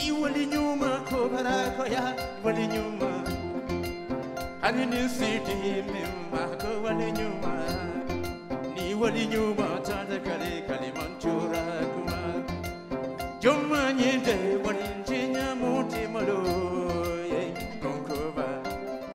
Ni wali nyuma ko koya wali nyuma. Ani ni siti mimma ko wali nyuma. Ni wali nyuma ta da kale kale mantura kuma. Jumma ni de wali